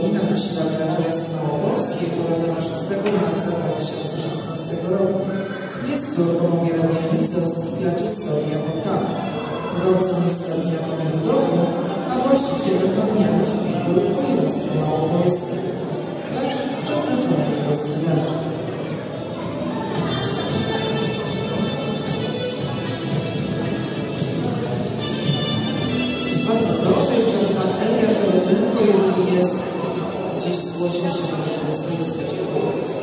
Myśla Kraczowskiej Małopolskiej urodzona 6 marca 2016 roku. Jest córką obiera Dioniza z Klaczystowia Bokana. Dowcą jest Здесь 1080 раз, в принципе,